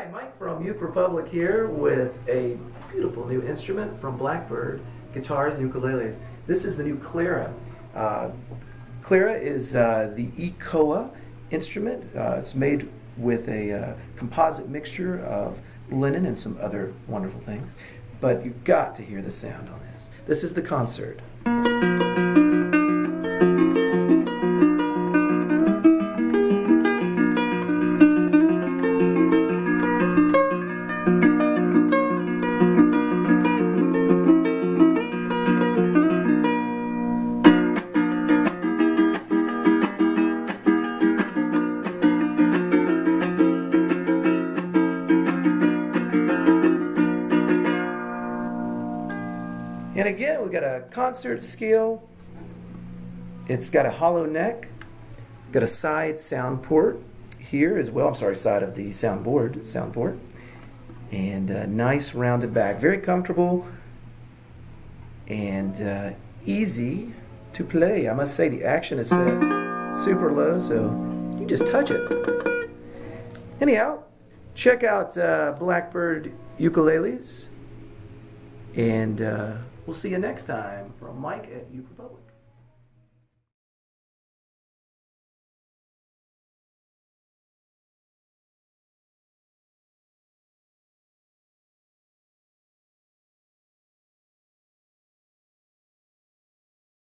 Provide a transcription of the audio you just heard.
Hi, Mike from Uke Republic here with a beautiful new instrument from Blackbird Guitars and Ukuleles. This is the new Clara. Uh, Clara is uh, the EKoa instrument. Uh, it's made with a uh, composite mixture of linen and some other wonderful things. But you've got to hear the sound on this. This is the concert. And again, we've got a concert scale. It's got a hollow neck, got a side sound port here as well. I'm sorry, side of the soundboard, sound port. And a nice rounded back. Very comfortable and uh, easy to play. I must say the action is set super low, so you just touch it. Anyhow, check out uh, Blackbird ukuleles. And uh, we'll see you next time from Mike at Uke Republic.